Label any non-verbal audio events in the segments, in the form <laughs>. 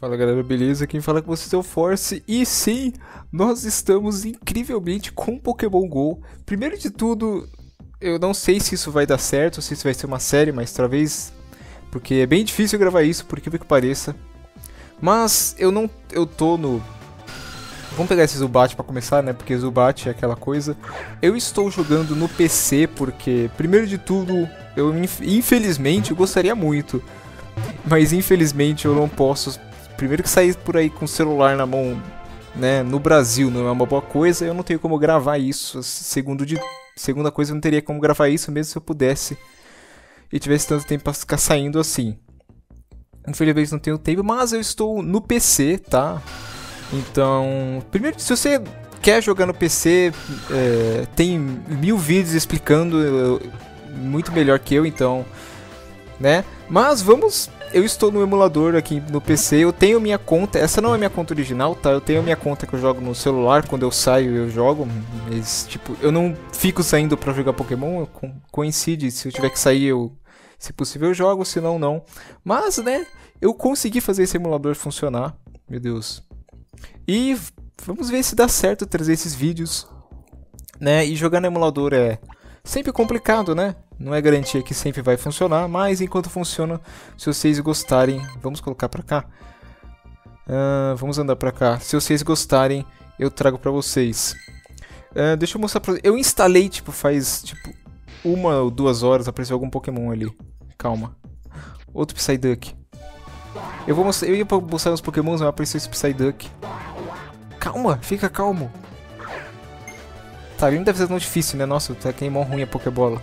Fala galera, beleza? Quem fala com vocês é o Force e sim, nós estamos incrivelmente com Pokémon GO. Primeiro de tudo, eu não sei se isso vai dar certo, se isso vai ser uma série, mas talvez... Porque é bem difícil gravar isso, por que que pareça. Mas eu não... eu tô no... Vamos pegar esse Zubat pra começar, né? Porque Zubat é aquela coisa. Eu estou jogando no PC porque, primeiro de tudo, eu infelizmente eu gostaria muito. Mas infelizmente eu não posso primeiro que sair por aí com o celular na mão, né, no Brasil não é uma boa coisa, eu não tenho como gravar isso. Segundo de segunda coisa, eu não teria como gravar isso mesmo se eu pudesse e tivesse tanto tempo para ficar saindo assim. Infelizmente não tenho tempo, mas eu estou no PC, tá? Então, primeiro, se você quer jogar no PC, é, tem mil vídeos explicando muito melhor que eu, então, né? Mas vamos eu estou no emulador aqui no PC, eu tenho minha conta, essa não é minha conta original, tá? Eu tenho minha conta que eu jogo no celular, quando eu saio eu jogo, mas tipo, eu não fico saindo para jogar Pokémon, coincide, se eu tiver que sair eu, se possível eu jogo, se não, não. Mas, né, eu consegui fazer esse emulador funcionar, meu Deus. E vamos ver se dá certo trazer esses vídeos, né? E jogar no emulador é sempre complicado, né? Não é garantia que sempre vai funcionar, mas enquanto funciona, se vocês gostarem, vamos colocar pra cá. Uh, vamos andar pra cá. Se vocês gostarem, eu trago pra vocês. Uh, deixa eu mostrar pra Eu instalei, tipo, faz, tipo, uma ou duas horas, apareceu algum Pokémon ali. Calma. Outro Psyduck. Eu vou mostrar, eu ia mostrar uns Pokémons, mas apareceu esse Psyduck. Calma, fica calmo. Tá, não deve ser tão difícil, né? Nossa, tá que mó ruim a Pokébola.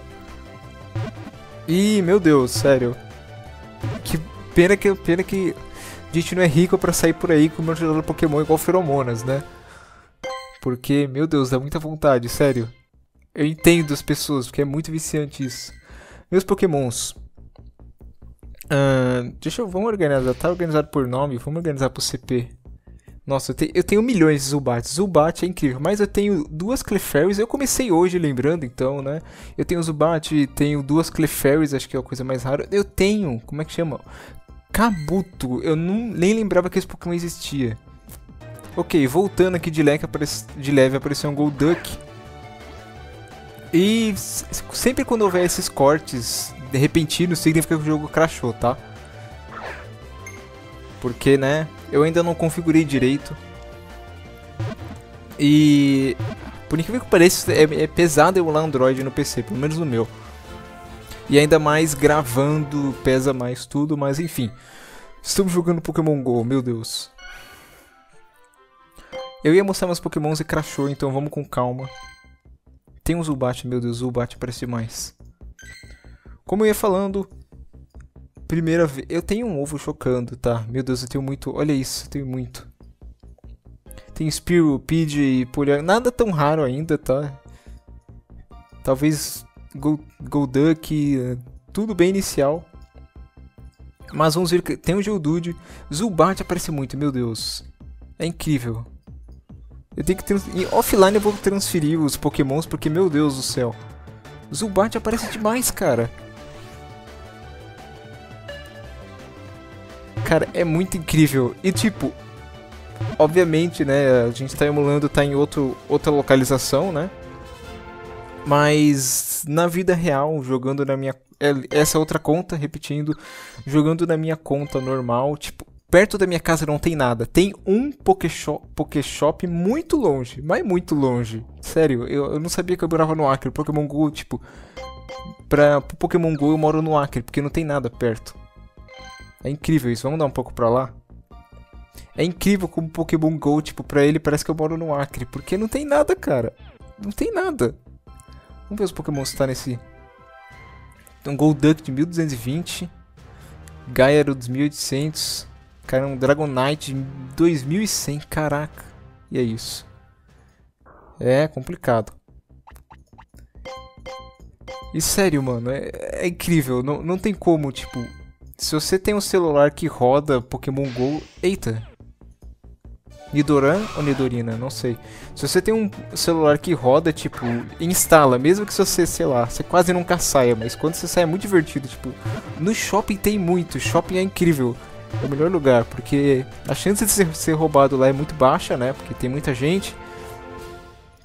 Ih, meu Deus, sério. Que pena que, pena que a gente não é rico pra sair por aí comendo Pokémon igual feromonas, né? Porque, meu Deus, dá muita vontade, sério. Eu entendo as pessoas, porque é muito viciante isso. Meus Pokémons. Uh, deixa eu. Vamos organizar. Tá organizado por nome, vamos organizar por CP. Nossa, eu, te, eu tenho milhões de Zubats. Zubat é incrível, mas eu tenho duas Clefairies. Eu comecei hoje lembrando, então, né? Eu tenho Zubat, tenho duas Clefairies, acho que é a coisa mais rara. Eu tenho, como é que chama? Kabuto. Eu não, nem lembrava que esse Pokémon existia. Ok, voltando aqui de leve, aparece, de leve apareceu um Golduck. E sempre quando houver esses cortes de repentinos, significa que o jogo crashou, tá? Porque, né, eu ainda não configurei direito. E por incrível que pareça, é, é pesado emular Android no PC, pelo menos no meu. E ainda mais gravando, pesa mais tudo, mas enfim. Estamos jogando Pokémon GO, meu Deus. Eu ia mostrar meus pokémons e crashou, então vamos com calma. Tem um Zubat, meu Deus, Zubat parece mais. Como eu ia falando, Primeira vez. Eu tenho um ovo chocando, tá? Meu Deus, eu tenho muito. Olha isso, eu tenho muito. Tem Spearow, Pidgey, Poliar. Nada tão raro ainda, tá? Talvez Golduck. Tudo bem inicial. Mas vamos ver que tem o Geodude. Zubat aparece muito, meu Deus. É incrível. Eu tenho que trans... offline eu vou transferir os pokémons porque, meu Deus do céu. Zubat aparece demais, cara. Cara, é muito incrível. E tipo, obviamente, né, a gente tá emulando, tá em outro, outra localização, né? Mas na vida real, jogando na minha. É, essa outra conta, repetindo, jogando na minha conta normal, tipo, perto da minha casa não tem nada. Tem um Pokeshop, Pokeshop muito longe, mas muito longe. Sério, eu, eu não sabia que eu morava no Acre. Pokémon GO, tipo, pra Pokémon GO eu moro no Acre, porque não tem nada perto. É incrível isso. Vamos dar um pouco pra lá? É incrível como Pokémon GO, tipo, pra ele parece que eu moro no Acre. Porque não tem nada, cara. Não tem nada. Vamos ver os Pokémon que tá nesse... Um Golduck de 1220. Gyaro dos 1800. Cara, um Dragonite de 2100. Caraca. E é isso. É complicado. E sério, mano, é, é incrível. Não, não tem como, tipo, se você tem um celular que roda Pokémon GO... Eita! Nidoran ou Nidorina? Não sei. Se você tem um celular que roda, tipo, instala, mesmo que você, sei lá, você quase nunca saia, mas quando você sai é muito divertido, tipo, no shopping tem muito, shopping é incrível. É o melhor lugar, porque a chance de ser, roubado lá é muito baixa, né? Porque tem muita gente.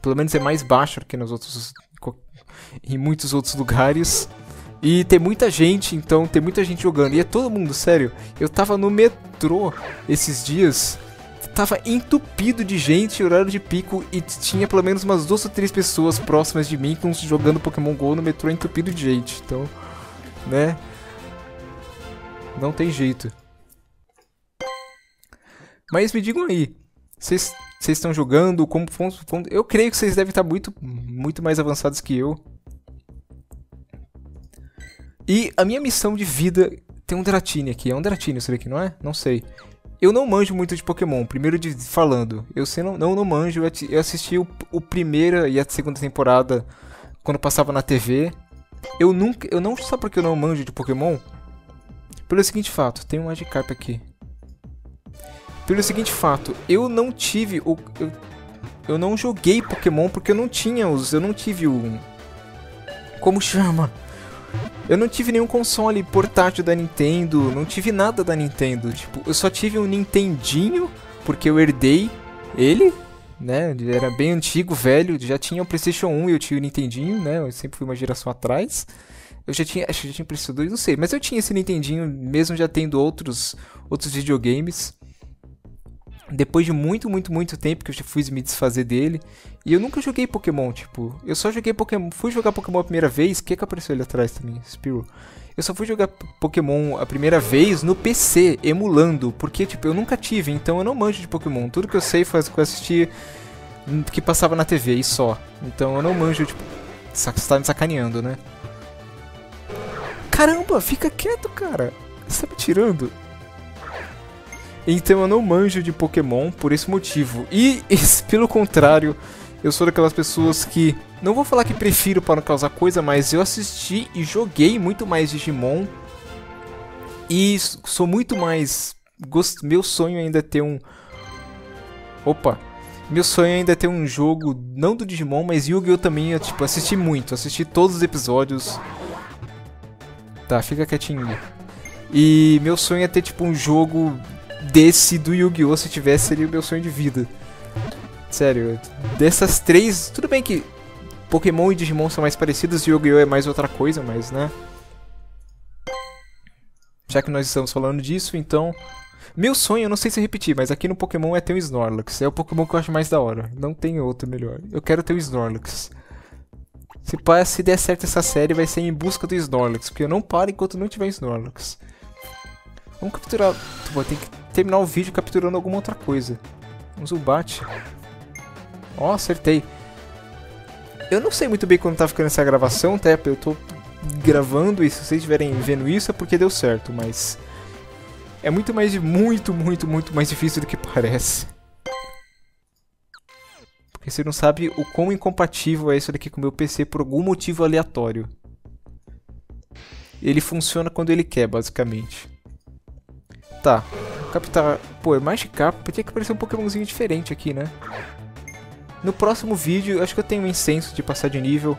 Pelo menos é mais baixa que nos outros em muitos outros lugares. E tem muita gente, então tem muita gente jogando. E é todo mundo, sério. Eu tava no metrô esses dias. Tava entupido de gente, horário de pico, e tinha pelo menos umas duas ou três pessoas próximas de mim com, jogando Pokémon GO no metrô entupido de gente. Então, né? Não tem jeito. Mas me digam aí, vocês estão jogando? Como, como, eu creio que vocês devem estar muito, muito mais avançados que eu. E a minha missão de vida tem um Dratini aqui. É um Dratini isso daqui, não é? Não sei. Eu não manjo muito de Pokémon, primeiro de falando. Eu sei, não, não, não manjo. Eu assisti o, o primeira e a segunda temporada quando passava na TV. Eu nunca. Eu não. Sabe por que eu não manjo de Pokémon? Pelo seguinte fato, tem um Magikarp aqui. Pelo seguinte fato, eu não tive o. Eu, eu não joguei Pokémon porque eu não tinha os. Eu não tive o. Como chama? Eu não tive nenhum console portátil da Nintendo, não tive nada da Nintendo. Tipo, eu só tive um Nintendinho, porque eu herdei ele, né? Ele era bem antigo, velho, já tinha o PlayStation 1 e eu tinha o Nintendinho, né? Eu sempre fui uma geração atrás. Eu já tinha, acho que já tinha PlayStation 2, não sei, mas eu tinha esse Nintendinho, mesmo já tendo outros, outros videogames depois de muito, muito, muito tempo que eu fui me desfazer dele. E eu nunca joguei Pokémon, tipo. Eu só joguei Pokémon. Fui jogar Pokémon a primeira vez. O que, que apareceu ali atrás também? Spiro. Eu só fui jogar Pokémon a primeira vez no PC, emulando. Porque, tipo, eu nunca tive, então eu não manjo de Pokémon. Tudo que eu sei foi que eu assisti que passava na TV e só. Então eu não manjo, tipo. Você tá me sacaneando, né? Caramba, fica quieto, cara. Você tá me tirando? Então eu não manjo de Pokémon por esse motivo. E, <laughs> pelo contrário, eu sou daquelas pessoas que. Não vou falar que prefiro para não causar coisa, mas eu assisti e joguei muito mais Digimon. E sou muito mais. Gost... Meu sonho ainda é ter um. Opa! Meu sonho ainda é ter um jogo, não do Digimon, mas Yu-Gi-Oh! também. Eu, tipo, assisti muito, assisti todos os episódios. Tá, fica quietinho. E meu sonho é ter, tipo, um jogo desse do Yu-Gi-Oh! se tivesse, seria o meu sonho de vida. Sério, dessas três. Tudo bem que Pokémon e Digimon são mais parecidos Yu-Gi-Oh! é mais outra coisa, mas né. Já que nós estamos falando disso, então. Meu sonho, eu não sei se repetir, mas aqui no Pokémon é ter um Snorlax. É o Pokémon que eu acho mais da hora. Não tem outro melhor. Eu quero ter o Snorlax. Se, se der certo essa série, vai ser em busca do Snorlax. Porque eu não paro enquanto não tiver Snorlax. Vamos capturar. Vou ter que terminar o vídeo capturando alguma outra coisa. Um Zubat. Ó, oh, acertei. Eu não sei muito bem quando tá ficando essa gravação, até eu tô gravando e se vocês estiverem vendo isso é porque deu certo, mas é muito mais muito, muito, muito mais difícil do que parece. Porque você não sabe o quão incompatível é isso daqui com o meu PC por algum motivo aleatório. Ele funciona quando ele quer, basicamente. Tá. Captar... Pô, é Magikarp. Tinha que aparecer um Pokémonzinho diferente aqui, né? No próximo vídeo, acho que eu tenho um incenso de passar de nível.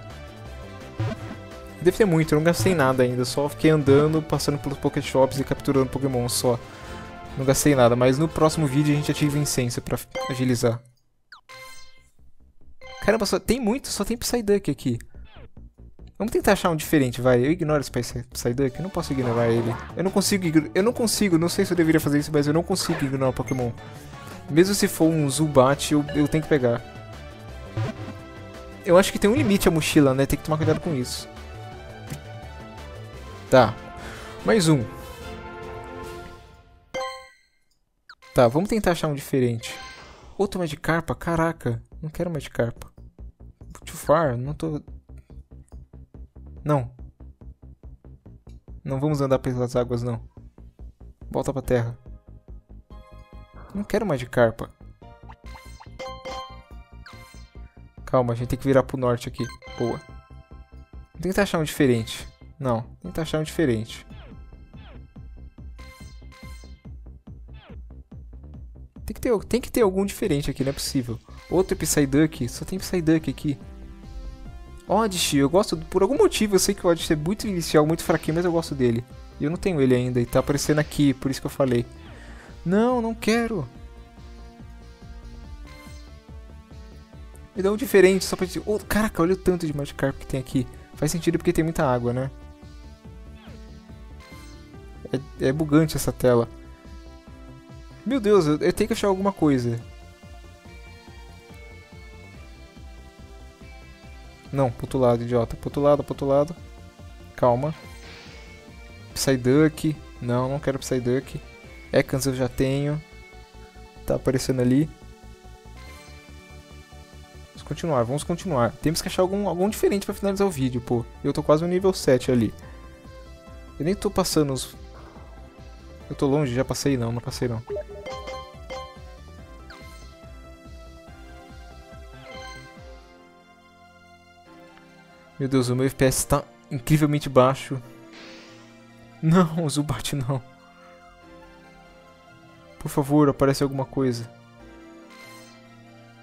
Deve ter muito, eu não gastei nada ainda. Só fiquei andando, passando pelos Pokéshops e capturando Pokémon só. Não gastei nada, mas no próximo vídeo a gente ativa incenso pra agilizar. Caramba, só tem muito, só tem Psyduck aqui. Vamos tentar achar um diferente, vai. Eu ignoro esse Psyduck, eu não posso ignorar ele. Eu não consigo, eu não consigo, não sei se eu deveria fazer isso, mas eu não consigo ignorar o Pokémon. Mesmo se for um Zubat, eu, eu tenho que pegar. Eu acho que tem um limite a mochila, né? Tem que tomar cuidado com isso. Tá. Mais um. Tá, vamos tentar achar um diferente. Outro Magikarpa? Caraca, não quero Magikarpa. Too far? Não tô... Não. Não vamos andar pelas águas, não. Volta pra terra. Não quero mais de carpa. Calma, a gente tem que virar pro norte aqui. Boa. Tenta achar um diferente. Não, tenta achar um diferente. Tem que, ter, tem que ter algum diferente aqui, não é possível. Outro Psyduck, só tem Psyduck aqui. Odyssey, eu gosto, por algum motivo, eu sei que o Odyssey é muito inicial, muito fraquinho, mas eu gosto dele. E eu não tenho ele ainda, e tá aparecendo aqui, por isso que eu falei. Não, não quero. Me dá um diferente, só pra dizer... Oh, caraca, olha o tanto de Magikarp que tem aqui. Faz sentido porque tem muita água, né? É, é bugante essa tela. Meu Deus, eu, eu tenho que achar alguma coisa. Não, pro outro lado, idiota. Pro outro lado, pro outro lado. Calma. Psyduck. Não, não quero Psyduck. Ekans eu já tenho. Tá aparecendo ali. Vamos continuar, vamos continuar. Temos que achar algum, algum diferente pra finalizar o vídeo, pô. Eu tô quase no nível 7 ali. Eu nem tô passando os... Eu tô longe, já passei? Não, não passei não. Meu Deus, o meu FPS está incrivelmente baixo. Não, <laughs> Zubat não. Por favor, aparece alguma coisa.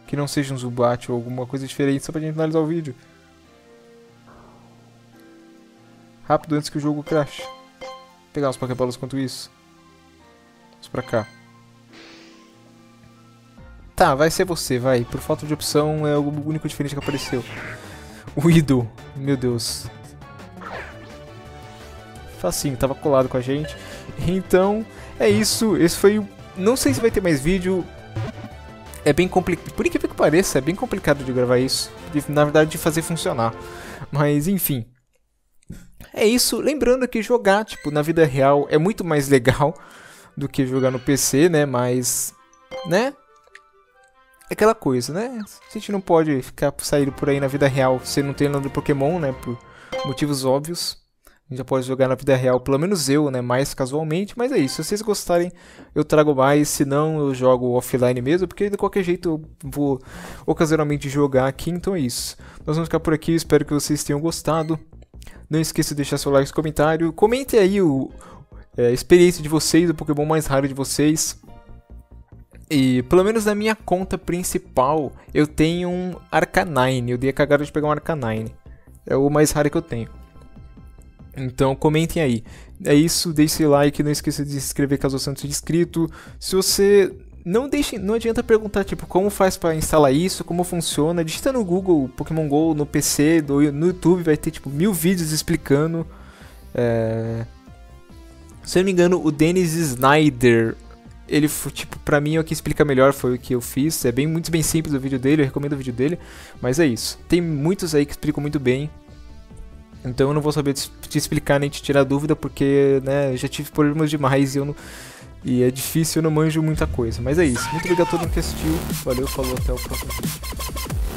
Que não seja um Zubat ou alguma coisa diferente, só pra gente finalizar o vídeo. Rápido antes que o jogo crash. Vou pegar uns Pokébolas quanto isso. Vamos pra cá. Tá, vai ser você, vai. Por falta de opção, é o único diferente que apareceu. O Ido, meu Deus. Facinho, tava colado com a gente. Então, é isso. Esse foi o... Não sei se vai ter mais vídeo. É bem complicado. Por incrível que pareça, é bem complicado de gravar isso. De, na verdade, de fazer funcionar. Mas, enfim. É isso. Lembrando que jogar, tipo, na vida real é muito mais legal do que jogar no PC, né? Mas, né? Aquela coisa, né? A gente não pode ficar saindo por aí na vida real se não tem de Pokémon, né? Por motivos óbvios. A gente já pode jogar na vida real, pelo menos eu, né? Mais casualmente, mas é isso. Se vocês gostarem, eu trago mais. Se não, eu jogo offline mesmo, porque de qualquer jeito eu vou ocasionalmente jogar aqui, então é isso. Nós vamos ficar por aqui, espero que vocês tenham gostado. Não esqueça de deixar seu like e comentário. Comente aí o, é, a experiência de vocês, o Pokémon mais raro de vocês. E pelo menos na minha conta principal eu tenho um Arcanine. Eu dei a cagada de pegar um Arcanine. É o mais raro que eu tenho. Então comentem aí. É isso, deixe like, não esqueça de se inscrever caso você não seja inscrito. Se você não deixe, não adianta perguntar tipo como faz para instalar isso, como funciona. Digita no Google Pokémon Go no PC, no YouTube vai ter tipo mil vídeos explicando. É... Se eu não me engano, o Dennis Snyder ele, tipo, pra mim o que explica melhor foi o que eu fiz. É bem muito bem simples o vídeo dele, eu recomendo o vídeo dele. Mas é isso. Tem muitos aí que explicam muito bem. Então eu não vou saber te explicar nem te tirar dúvida, porque, né, já tive problemas demais e eu não... E é difícil, eu não manjo muita coisa. Mas é isso. Muito obrigado a todo mundo que assistiu. Valeu, falou, até o próximo vídeo.